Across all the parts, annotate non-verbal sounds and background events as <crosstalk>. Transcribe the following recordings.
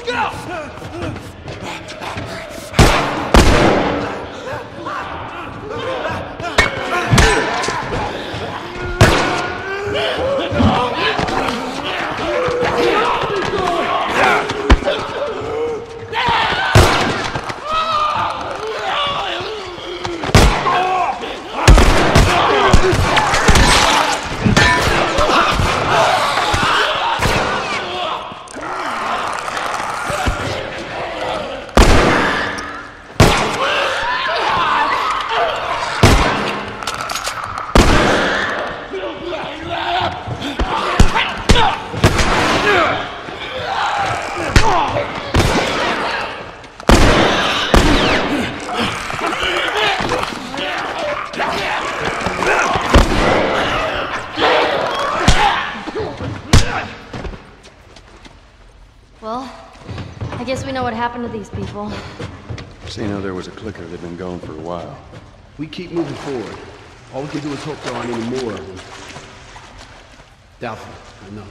Look out! These people. So you know there was a clicker that'd been going for a while. We keep moving forward. All we can do is hope there aren't any more of them. Doubtful, I know.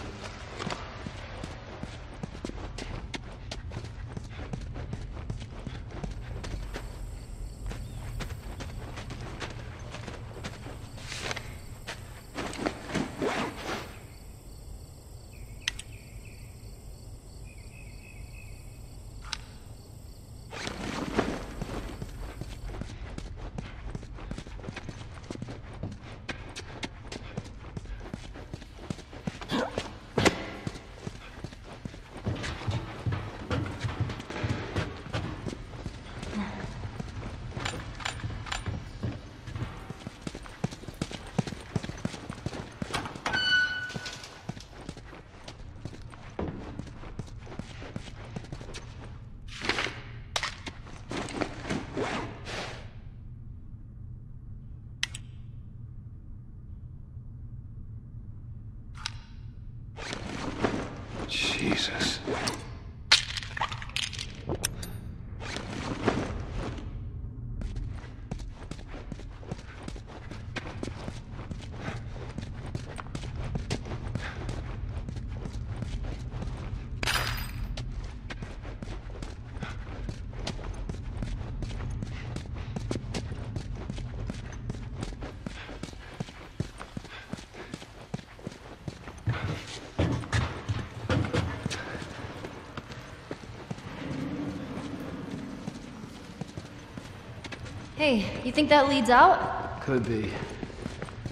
Hey, you think that leads out? Could be.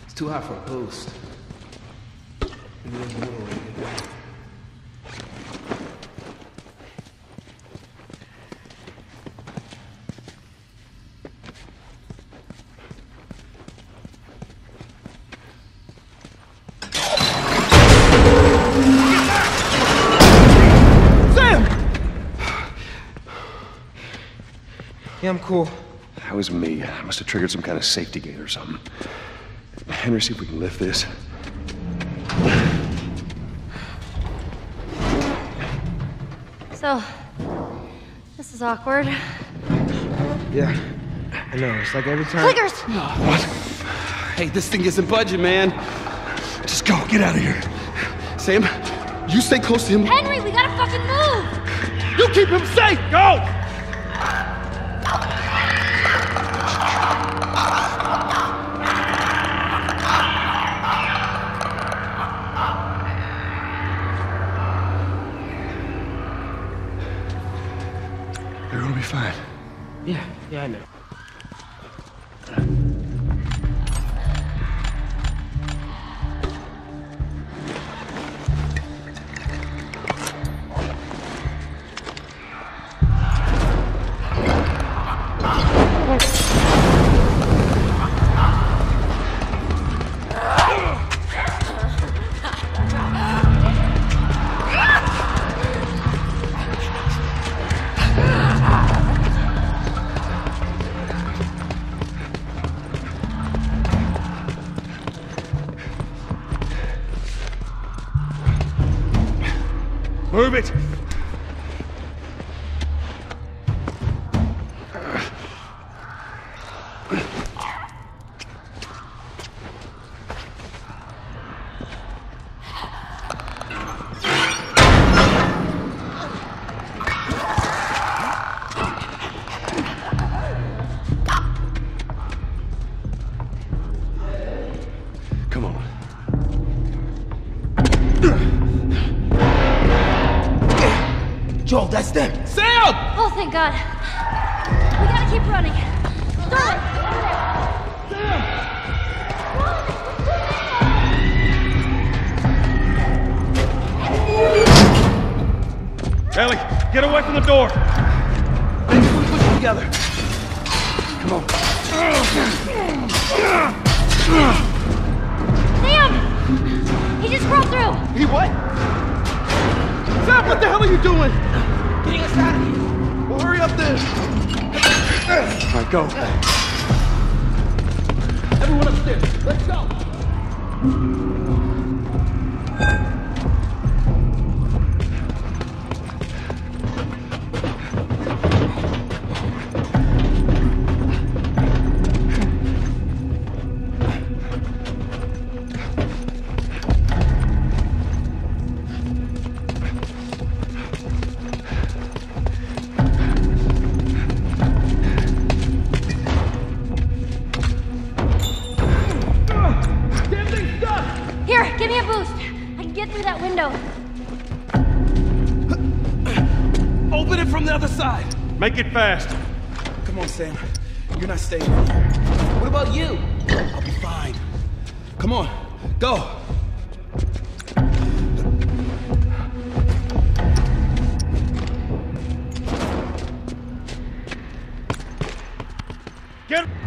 It's too high for a boost. Maybe there's another way to get there. Yeah, I'm cool. That was me. I must have triggered some kind of safety gate or something. Henry, see if we can lift this. So, this is awkward. Yeah, I know. It's like every time. Clickers! What? Hey, this thing isn't budging, man. Just go, get out of here. Sam, you stay close to him. Henry, we gotta fucking move! You keep him safe. Go! Joel, that's them. Sam! Oh, thank God. We gotta keep running. Stop! Ellie, get away from the door. Baby, we push it together. Come on. Sam! He just crawled through! He what? Sam, what the hell are you doing? Getting us out of here. Well, hurry up then. All right, go. Everyone upstairs. Let's go. Make it fast. Come on, Sam. You're not staying here. What about you? I'll be fine. Come on, go. Get.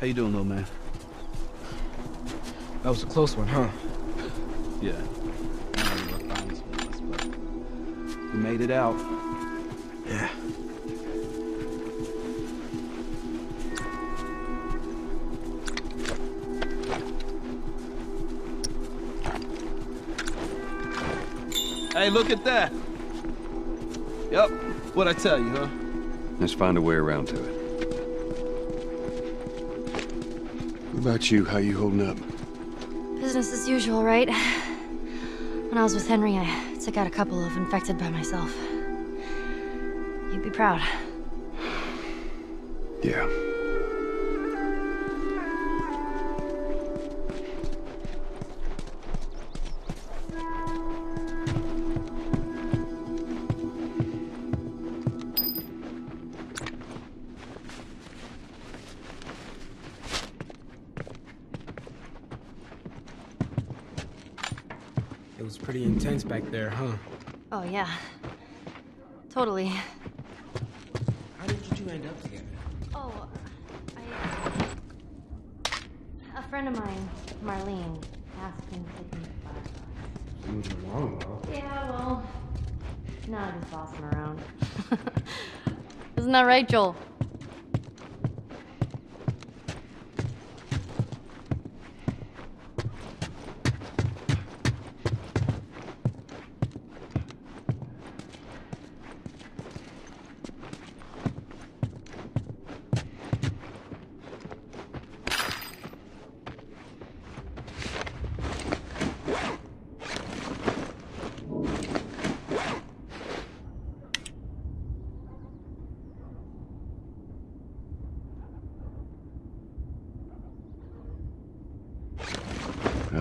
how you doing, little man? That was a close one, huh? Yeah. You were fine with us, but we made it out. Yeah. Hey, look at that. Yep, what I tell you, huh? Let's find a way around to it. What about you? How you holding up? Business as usual, right? <sighs> When I was with Henry, I took out a couple of infected by myself. You'd be proud. Pretty intense back there, huh? Oh, yeah. Totally. How did you two end up together? Oh, I. A friend of mine, Marlene, asked me to take me to Firefly. Moving along, though. Yeah, well, now I just boss around. <laughs> Isn't that right, Joel?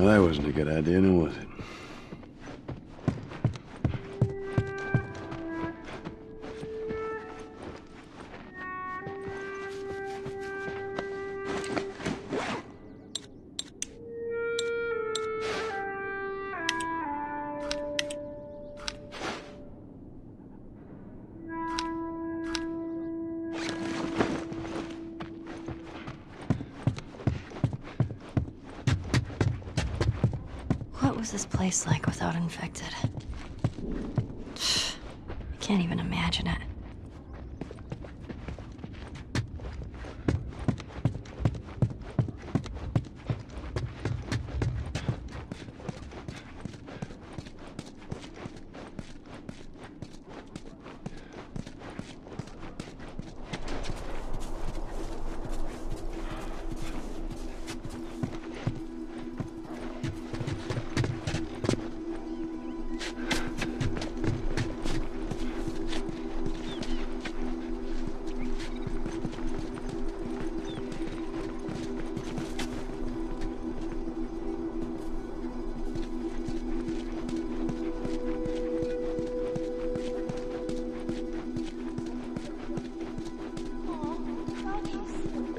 That wasn't a good idea, now was it? Was this place like without infected? <sighs> I can't even imagine it.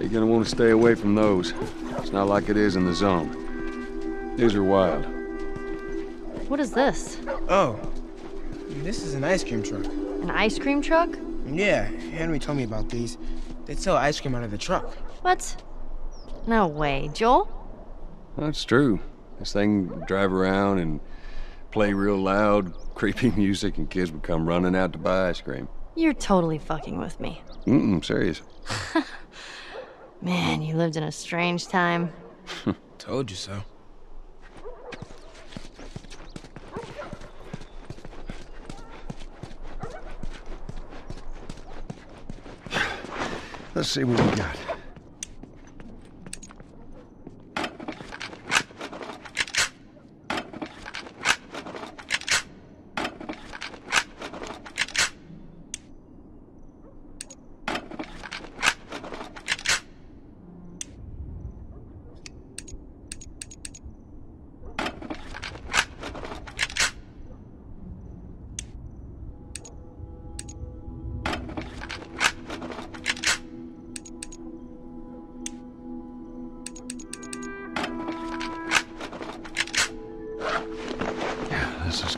You're gonna want to stay away from those. It's not like it is in the zone. These are wild. What is this? Oh, this is an ice cream truck. An ice cream truck? Yeah, Henry told me about these. They sell ice cream out of the truck. What? No way. Joel? That's true. This thing drive around and play real loud, <laughs> creepy music, and kids would come running out to buy ice cream. You're totally fucking with me. Mm-mm, serious. <laughs> Man, you lived in a strange time. <laughs> Told you so. Let's see what we got.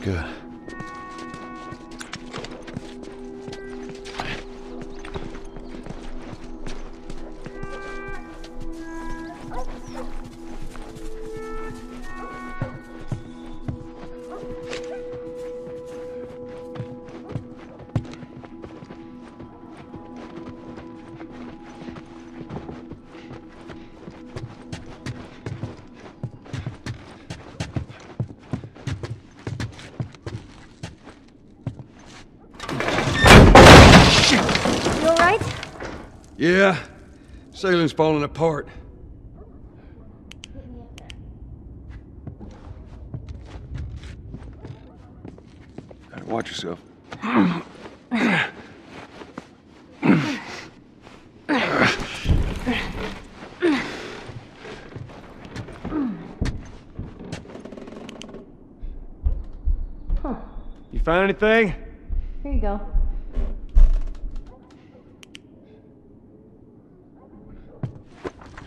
Good. Yeah, sailing's falling apart. Gotta watch yourself. You find anything? Here you go.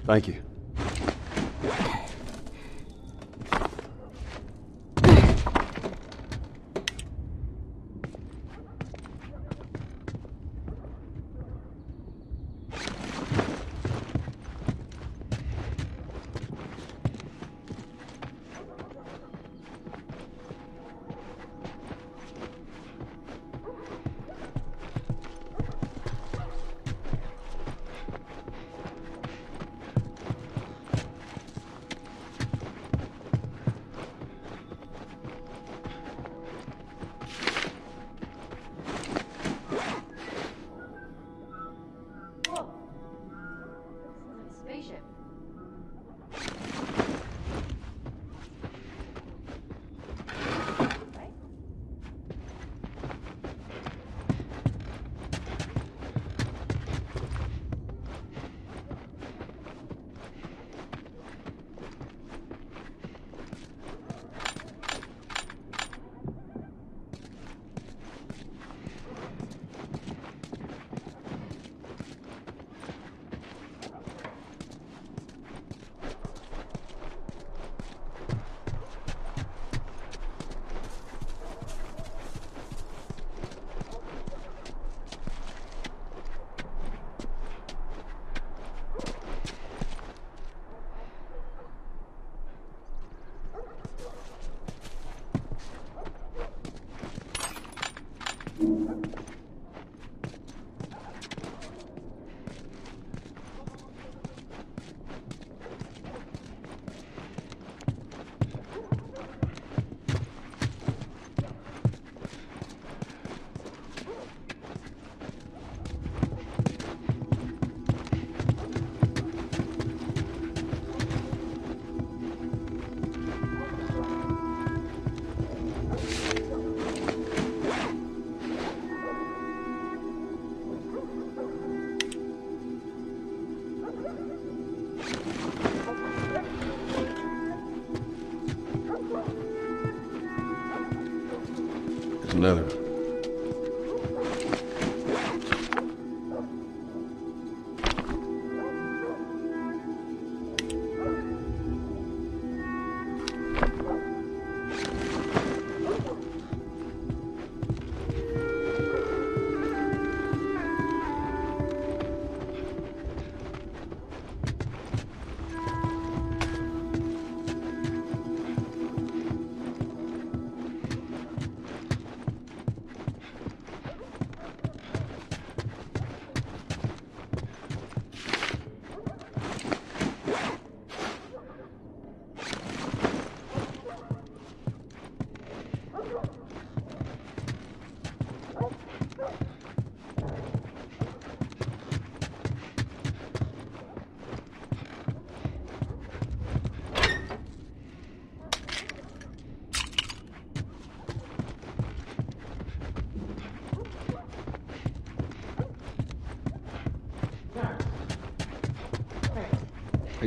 Thank you.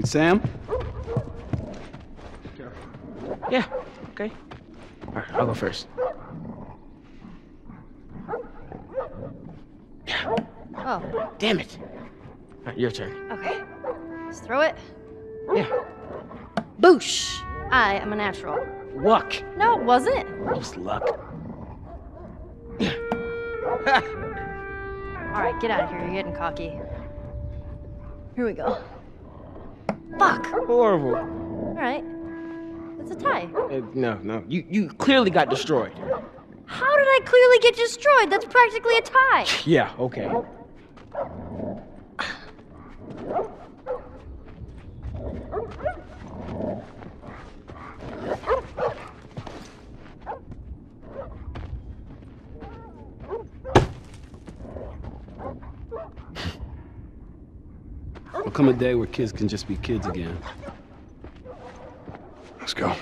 Sam? Yeah, okay. Alright, I'll go first. Oh, Damn it. Alright, your turn. okay. Let's throw it. Yeah. Boosh! I am a natural. Luck. No, it wasn't. Most luck. <laughs> Alright, get out of here. You're getting cocky. Here we go. Fuck! Horrible. Alright. It's a tie. Uh, no, no. You you clearly got destroyed. How did I clearly get destroyed? That's practically a tie. Yeah, okay. Come a day where kids can just be kids again. Let's go.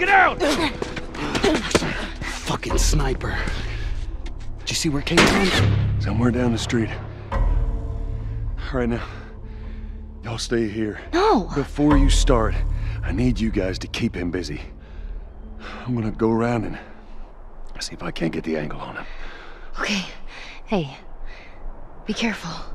Get out! Fucking sniper. Did you see where it came from? Somewhere down the street. All right now, y'all stay here. No! Before you start, I need you guys to keep him busy. I'm gonna go around and see if I can't get the angle on him. Okay. Hey, be careful.